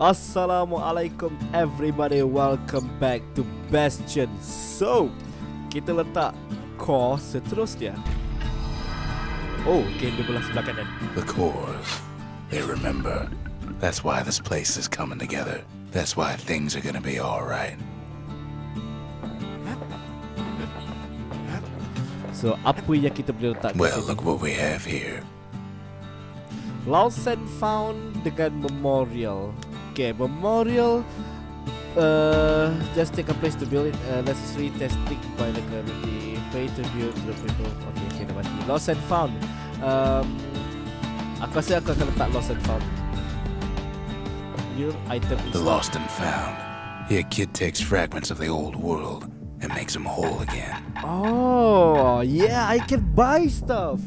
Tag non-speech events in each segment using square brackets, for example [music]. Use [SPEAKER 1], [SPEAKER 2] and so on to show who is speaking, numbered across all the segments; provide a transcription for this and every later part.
[SPEAKER 1] Assalamualaikum everybody welcome back to Bastion So kita letak core seterusnya Oh okay dia belah sebelah kanan
[SPEAKER 2] The cores. They remember. That's why this place is coming together. That's why things are gonna be alright.
[SPEAKER 1] So apa yang kita boleh letak
[SPEAKER 2] Well, look what we have here.
[SPEAKER 1] And found dengan memorial Okay, memorial uh, Just take a place to build it uh, Necessary testing by the community Pay tribute to the people Okay, okay, dah mati Lost and found um, Aku rasa aku akan letak lost and found New item
[SPEAKER 2] The lost and found. Here, kid takes fragments of the old world and makes them whole again.
[SPEAKER 1] Oh, yeah, I can buy stuff.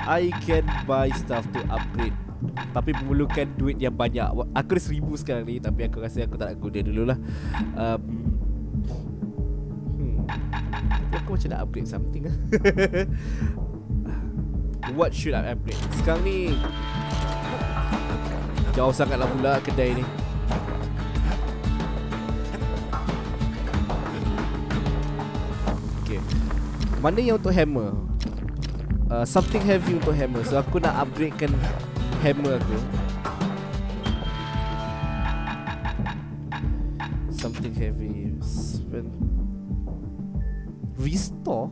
[SPEAKER 1] I can buy stuff to upgrade. Tapi memerlukan duit yang banyak. Aku ada seribu sekarang ni, tapi aku rasa aku tak nak guna dulu lah. Um, hmm. Aku macam nak upgrade something lah. [laughs] What should I upgrade? Sekarang ni Jauh sangatlah pula kedai ni Mana yang untuk hammer? Uh, something heavy untuk hammer So aku nak upgradekan hammer aku Something heavy. Spend Restore?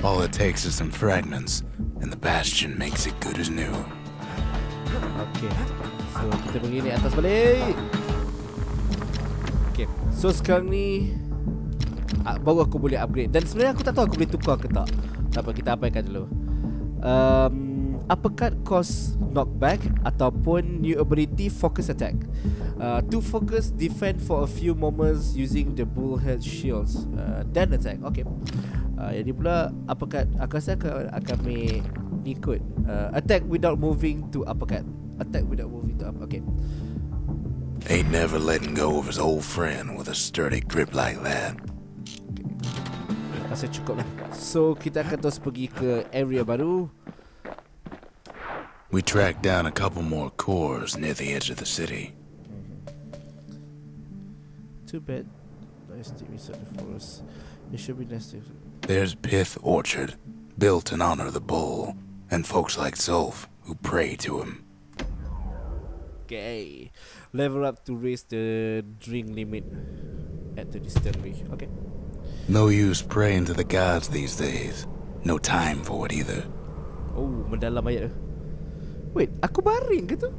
[SPEAKER 2] All it takes is some fragments, and the bastion makes it good as new.
[SPEAKER 1] Okay. So kita pergi ni atas balik. Okay. So sekarang ni ah, Baru aku boleh upgrade. Dan sebenarnya aku tak tahu aku boleh tukar ke tak. Tak apa kita abaikan dulu. Um, Uppercut cost knockback Ataupun new ability focus attack. Uh, To focus defend for a few moments Using the bullhead shields uh, Then attack. Okay. Uh, Jadi pula uppercut Aku rasa akan ambil Ni kot uh, Attack without moving to uppercut. Attack without moving to uppercut. Okay.
[SPEAKER 2] Ain't never letting go of his old friend with a sturdy grip like that.
[SPEAKER 1] Rasa cukup lah. So kita akan terus pergi ke area baru
[SPEAKER 2] We tracked down a couple more cores near the edge of the city.
[SPEAKER 1] Too bad Nice the forest It should be nice to
[SPEAKER 2] There's Pith Orchard, built in honor of the bull, and folks like Zulf who pray to him.
[SPEAKER 1] Okay Level up to raise the drink limit At the distillery Okay
[SPEAKER 2] No use praying to the gods these days. No time for it either.
[SPEAKER 1] Oh mendalam ayat Wait aku baring ke tu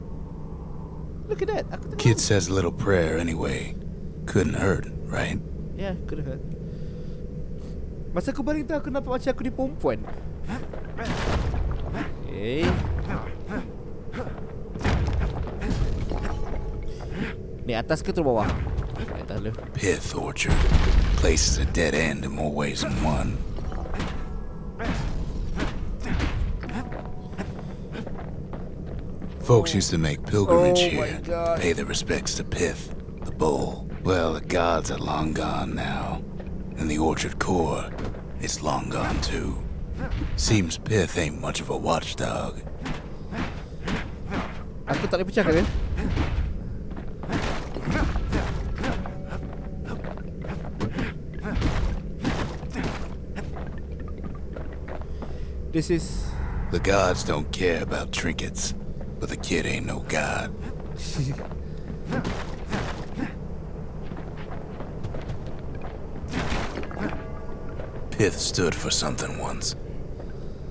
[SPEAKER 1] Look at that Aku tengah
[SPEAKER 2] Kid says a little prayer anyway. Couldn't hurt, right?
[SPEAKER 1] Yeah, could heard. Masa aku baring tu aku nampak macam aku ni perempuan. Okay. Ni atas ke tu bawah? Atas.
[SPEAKER 2] Pith Orchard. Place is a dead end in more ways than one. Folks used to make pilgrimage
[SPEAKER 1] Oh
[SPEAKER 2] here,
[SPEAKER 1] God.
[SPEAKER 2] pay their respects to Pith, the bull. Well, the gods are long gone now, and the orchard core is long gone too. Seems Pith ain't much of a watchdog.
[SPEAKER 1] Aku tak boleh pecahkan? This is
[SPEAKER 2] The gods don't care about trinkets, but the kid ain't no god. Pith stood for something once.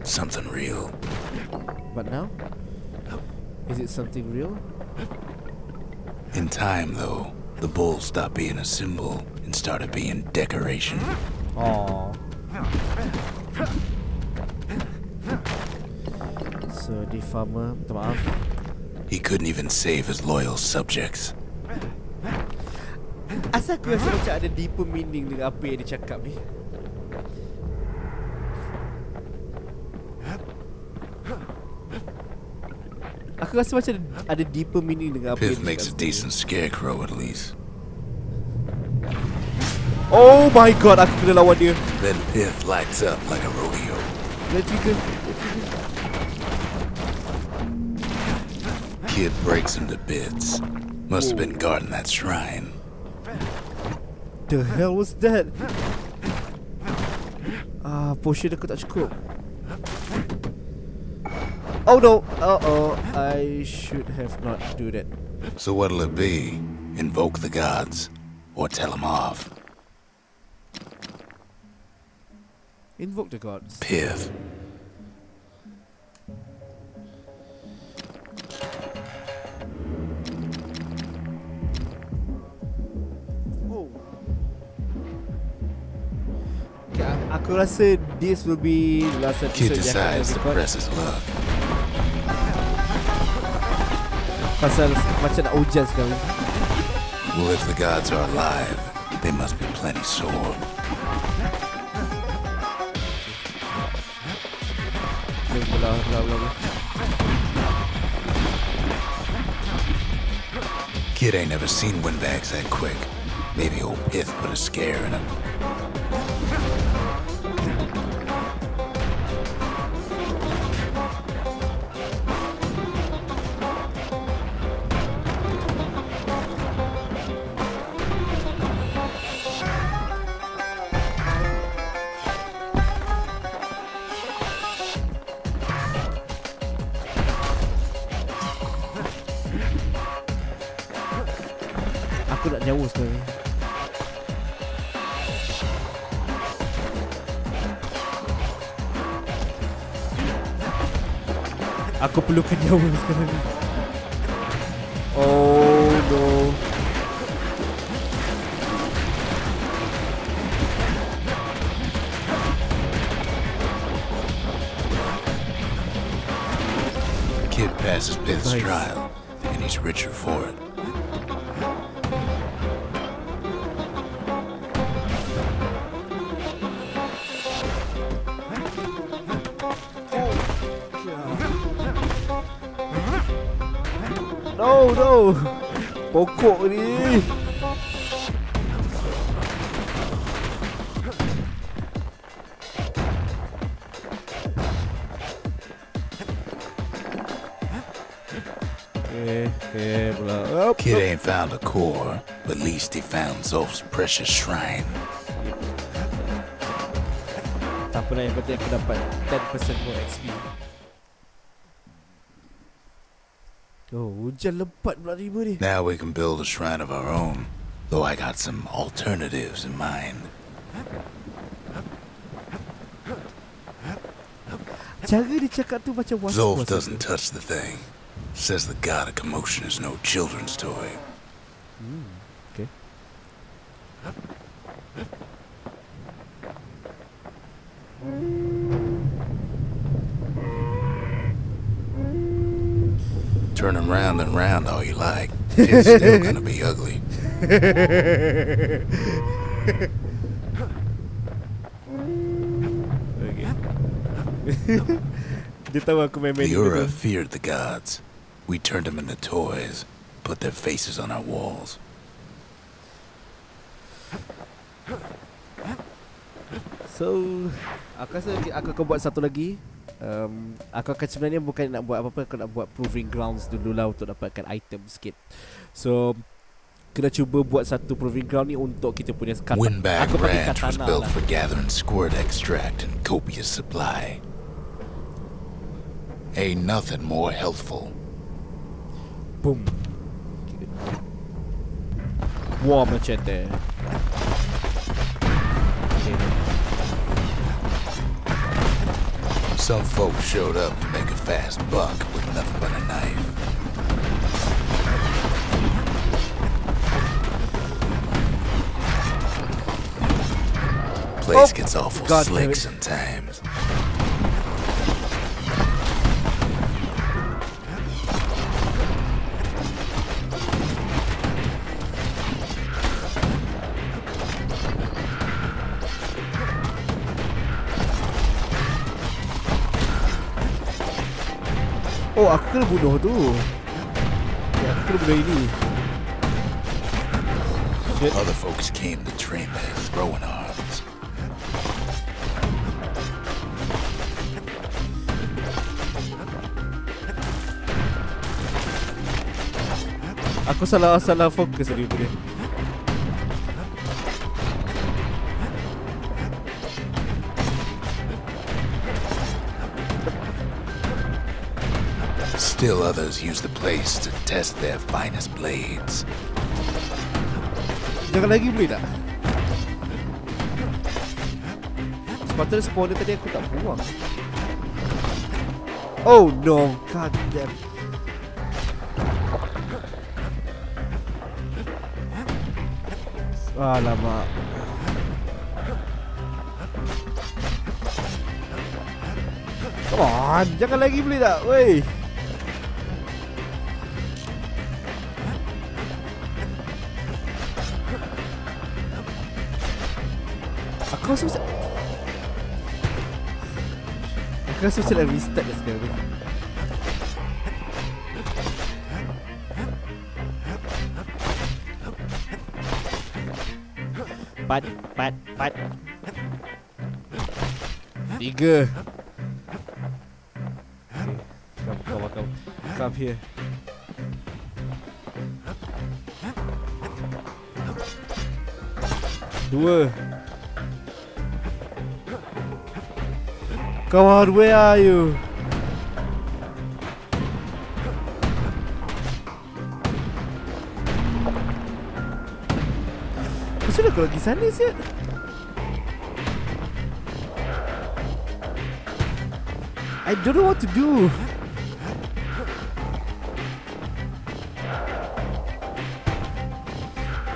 [SPEAKER 2] Something real.
[SPEAKER 1] But now? Is it something real?
[SPEAKER 2] In time, though, the bull stopped being a symbol and started being decoration.
[SPEAKER 1] Oh. Di farmer, minta maaf.
[SPEAKER 2] He couldn't even save his loyal subjects.
[SPEAKER 1] Asal aku rasa macam ada deeper meaning dengan apa yang dia cakap ni. Aku rasa macam ada, deeper meaning dengan apa
[SPEAKER 2] Pith
[SPEAKER 1] yang dia
[SPEAKER 2] makes a decent scarecrow at least.
[SPEAKER 1] Oh my god, aku kena lawan dia.
[SPEAKER 2] Then Pith lights up like a rodeo.
[SPEAKER 1] Let trigger.
[SPEAKER 2] Kid breaks him to bits. Must have been guarding that shrine.
[SPEAKER 1] The hell was that? Ah, potion aku tak cukup. Oh no! Uh oh, I should have not do that.
[SPEAKER 2] So what'll it be? Invoke the gods? Or tell them off?
[SPEAKER 1] Invoke the gods.
[SPEAKER 2] Pith.
[SPEAKER 1] A- aku rasa this will be last
[SPEAKER 2] Kid
[SPEAKER 1] episode yang
[SPEAKER 2] decides to press his luck.
[SPEAKER 1] Pasal macam nak hujan sekarang.
[SPEAKER 2] Well, if the gods are alive, they must be plenty sore. Kid ain't never seen windbags that quick. Maybe old Pith put a scare in him.
[SPEAKER 1] Aku perlukan nyawa sekarang ni. Oh no.
[SPEAKER 2] Kid passes Pith's
[SPEAKER 1] Nice.
[SPEAKER 2] trial, and he's richer for it.
[SPEAKER 1] No, no. Pokok ni. Okay, okay, pula. Up,
[SPEAKER 2] Kid ain't found a core, but at least he found Zolf's precious shrine.
[SPEAKER 1] Tak apa yang penting aku dapat 10% more XP. Oh, hujan lebat pula ni.
[SPEAKER 2] Now we can build a shrine of our own, though I got some alternatives in mind.
[SPEAKER 1] Cara dia cakap tu macam was
[SPEAKER 2] Zolf doesn't touch the thing. Says the god of commotion is no children's toy. Turn him round and round all you like. It's still [laughs] gonna be ugly.
[SPEAKER 1] Okay. dia tahu
[SPEAKER 2] The. Ura feared the gods. We turned them into toys, put their faces on our walls.
[SPEAKER 1] So Aku rasa aku akan buat satu lagi um, Aku akan sebenarnya bukan nak buat apa-apa Aku nak buat proving grounds dulu lah Untuk dapatkan item sikit. So Kena cuba buat satu proving ground ni Untuk kita punya kata
[SPEAKER 2] Windbag
[SPEAKER 1] Aku pakai
[SPEAKER 2] Ranch was
[SPEAKER 1] katana
[SPEAKER 2] built
[SPEAKER 1] lah.
[SPEAKER 2] for gathering squirt extract in copious supply. Ain't nothing more healthful.
[SPEAKER 1] Boom. War machete Okay
[SPEAKER 2] Some folks showed up to make a fast buck with nothing but a knife. Place
[SPEAKER 1] Oh,
[SPEAKER 2] gets awful
[SPEAKER 1] God
[SPEAKER 2] slick sometimes.
[SPEAKER 1] Kena bunuh tu Ya aku kena bunuh ini Shit
[SPEAKER 2] Other folks came to train their throwing arms.
[SPEAKER 1] Aku salah salah fokus tadi dia.
[SPEAKER 2] Still others use the place to test their finest blades.
[SPEAKER 1] Jangan lagi boleh tak? Sepatutnya spawner tadi aku tak buang. Oh no, god damn. Alamak. Come on, jangan lagi boleh tak? Wey. Aku rasa macam Aku rasa macam nak restart dah sekarang ni. Empat Empat Empat Tiga. Come, come, come. Come here. Dua Come on, where are you? Macam mana kau pergi sana siap? I don't know what to do.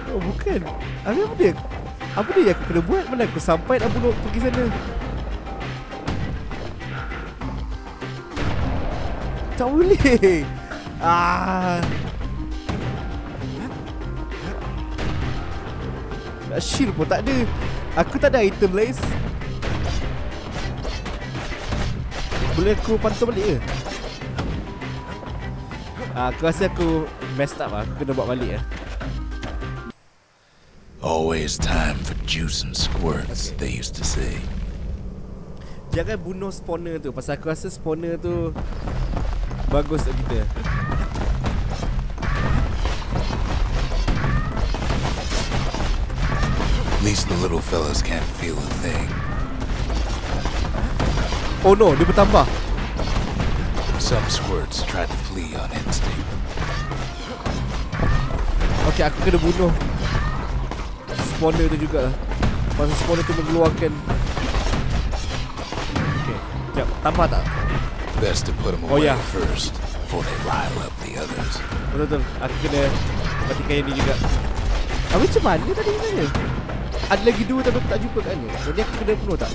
[SPEAKER 1] Oh bukan. Apa apa dia? Apa dia yang aku kena buat? Mana aku sampai nak bunuh pergi sana? Tak boleh. Ah. Nak shield pun tak ada. Aku tak ada item lace. Boleh aku pantau balik ke? Ah, aku rasa aku messed up lah. Aku kena buat balik lah.
[SPEAKER 2] Always time for juice and squirts, they used to say.
[SPEAKER 1] Jangan bunuh spawner tu Pasal aku rasa spawner tu Bagus untuk kita
[SPEAKER 2] At least the little fellas can't feel a thing.
[SPEAKER 1] Oh no, dia bertambah
[SPEAKER 2] Some squirts tried to flee on instinct.
[SPEAKER 1] Okay, aku kena bunuh Spawner tu juga Pasal spawner tu mengeluarkan Okay, sekejap Tambah tak?
[SPEAKER 2] Best to put them
[SPEAKER 1] Oh,
[SPEAKER 2] away
[SPEAKER 1] yeah.
[SPEAKER 2] first before they rile up the others.
[SPEAKER 1] Betul-betul Aku kena Matikan yang ni juga Habis macam mana tadi sebenarnya? Ada lagi dua tapi aku tak jumpa kat ni Jadi aku kena penuh tak?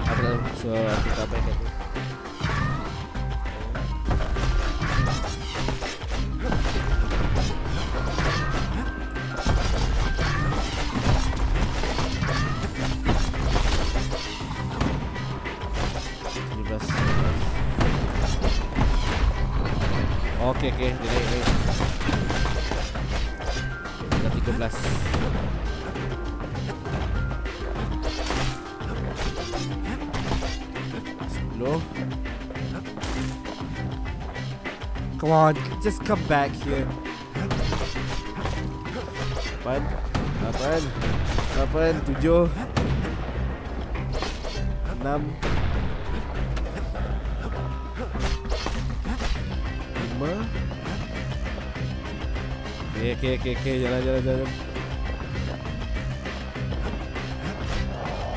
[SPEAKER 1] Aku tak tahu So aku tak tu Okey dia naik naik. Dah 13. Sepuluh. Come on, just come back here. Lapan, lapan, lapan, tujuh, enam, lima. Okay, okay, okay, okay, jalan, jalan, jalan.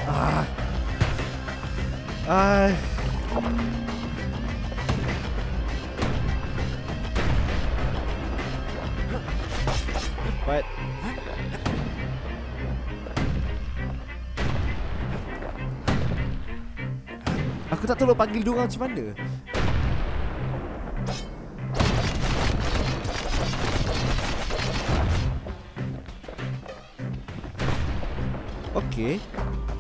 [SPEAKER 1] Ah. Ah. Aku tak tahu nak panggil diorang macam mana Okay.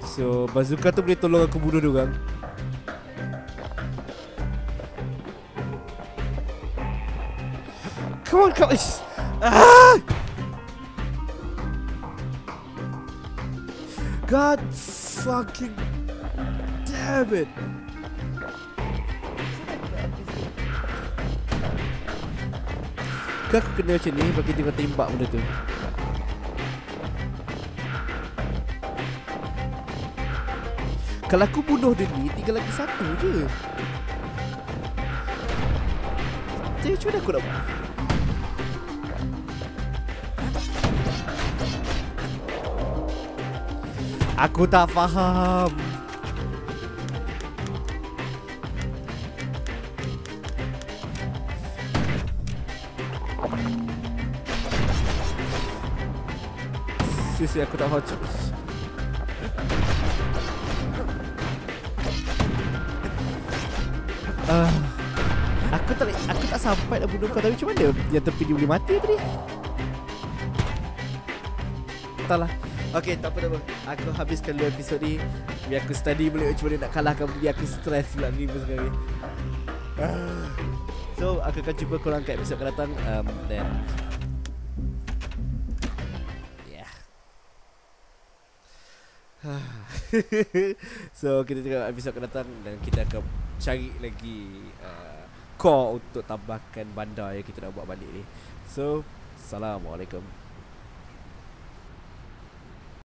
[SPEAKER 1] So bazooka tu boleh tolong aku bunuh diorang Come on kau Ah! God fucking damn it. Kau kena macam ni bagi tiba-tiba tembak benda tu. Kalau aku bunuh dia ni Tinggal lagi satu je. Jadi mana aku nak Aku tak faham. Seriously aku tak faham sampai nak bunuh kau Tapi macam mana Yang tepi dia boleh mati tadi? Entahlah. Okay tak apa tak apa. Aku habiskan dulu episod ni. Biar aku study balik Macam mana nak kalahkan Biar aku stress pula ni pun sekali Ah. So aku akan jumpa korang kat episod akan datang. Um, Then. [laughs] So kita tengok episod akan datang Dan kita akan cari lagi uh, Core untuk tambahkan bandar yang kita nak buat balik ni. So Assalamualaikum